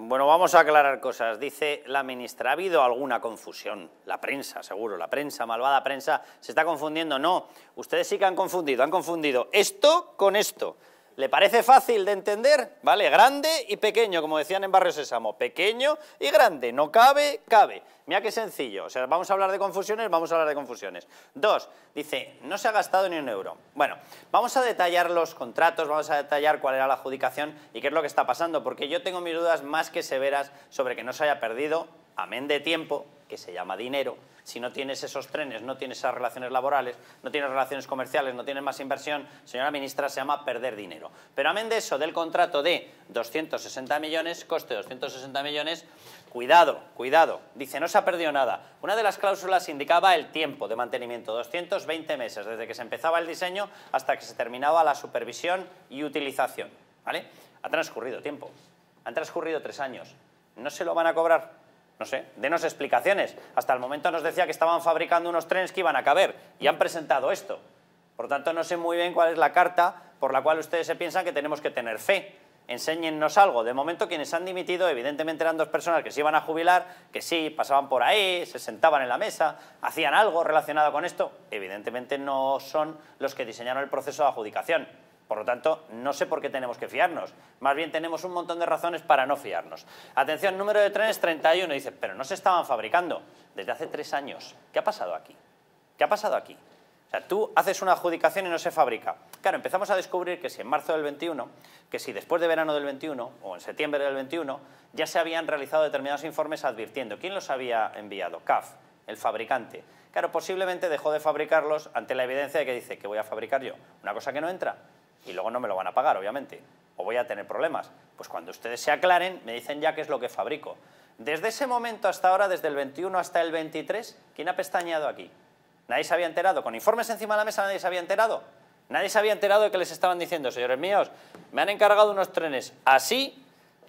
Bueno, vamos a aclarar cosas. Dice la ministra, ¿ha habido alguna confusión? La prensa, seguro, la prensa, malvada prensa, se está confundiendo. No, ustedes sí que han confundido, han confundido esto con esto. ¿Le parece fácil de entender? ¿Vale? Grande y pequeño, como decían en Barrio Sésamo. Pequeño y grande. No cabe, cabe. Mira qué sencillo. O sea, vamos a hablar de confusiones, vamos a hablar de confusiones. Dos, dice, no se ha gastado ni un euro. Bueno, vamos a detallar los contratos, vamos a detallar cuál era la adjudicación y qué es lo que está pasando, porque yo tengo mis dudas más que severas sobre que no se haya perdido, amén de tiempo, que se llama dinero, si no tienes esos trenes, no tienes esas relaciones laborales, no tienes relaciones comerciales, no tienes más inversión, señora ministra, se llama perder dinero. Pero amén de eso, del contrato de 260 millones, coste 260 millones, cuidado, cuidado, dice, no se ha perdido nada. Una de las cláusulas indicaba el tiempo de mantenimiento, 220 meses, desde que se empezaba el diseño hasta que se terminaba la supervisión y utilización. ¿vale? Ha transcurrido tiempo, han transcurrido tres años, ¿no se lo van a cobrar? No sé, denos explicaciones. Hasta el momento nos decía que estaban fabricando unos trenes que iban a caber y han presentado esto. Por tanto, no sé muy bien cuál es la carta por la cual ustedes se piensan que tenemos que tener fe. Enséñennos algo. De momento, quienes han dimitido, evidentemente eran dos personas que se iban a jubilar, que sí, pasaban por ahí, se sentaban en la mesa, hacían algo relacionado con esto. Evidentemente no son los que diseñaron el proceso de adjudicación. Por lo tanto, no sé por qué tenemos que fiarnos. Más bien tenemos un montón de razones para no fiarnos. Atención, número de trenes 31. Dice, pero no se estaban fabricando desde hace tres años. ¿Qué ha pasado aquí? ¿Qué ha pasado aquí? O sea, tú haces una adjudicación y no se fabrica. Claro, empezamos a descubrir que si en marzo del 21, que si después de verano del 21 o en septiembre del 21, ya se habían realizado determinados informes advirtiendo. ¿Quién los había enviado? CAF, el fabricante. Claro, posiblemente dejó de fabricarlos ante la evidencia de que dice que voy a fabricar yo. Una cosa que no entra y luego no me lo van a pagar, obviamente, o voy a tener problemas. Pues cuando ustedes se aclaren, me dicen ya qué es lo que fabrico. Desde ese momento hasta ahora, desde el 21 hasta el 23, ¿quién ha pestañeado aquí? ¿Nadie se había enterado? ¿Con informes encima de la mesa nadie se había enterado? Nadie se había enterado de que les estaban diciendo, señores míos, me han encargado unos trenes así,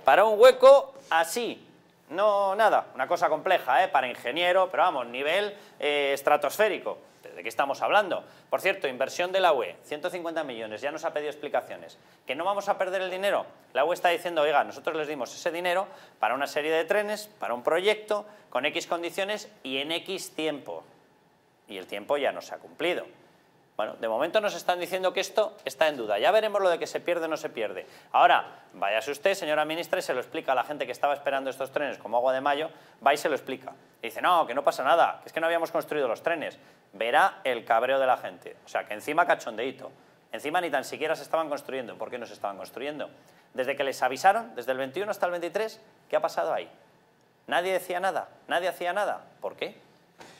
para un hueco así. No, nada, una cosa compleja, ¿eh? para ingeniero, pero vamos, nivel eh, estratosférico. ¿De qué estamos hablando? Por cierto, inversión de la UE, 150 millones, ya nos ha pedido explicaciones. ¿Que no vamos a perder el dinero? La UE está diciendo, oiga, nosotros les dimos ese dinero para una serie de trenes, para un proyecto, con X condiciones y en X tiempo. Y el tiempo ya no se ha cumplido. Bueno, de momento nos están diciendo que esto está en duda. Ya veremos lo de que se pierde o no se pierde. Ahora, váyase usted, señora ministra, y se lo explica a la gente que estaba esperando estos trenes como agua de mayo, va y se lo explica. Y dice, no, que no pasa nada, que es que no habíamos construido los trenes. Verá el cabreo de la gente. O sea, que encima cachondeíto. Encima ni tan siquiera se estaban construyendo. ¿Por qué no se estaban construyendo? Desde que les avisaron, desde el 21 hasta el 23, ¿qué ha pasado ahí? Nadie decía nada, nadie hacía nada. ¿Por qué?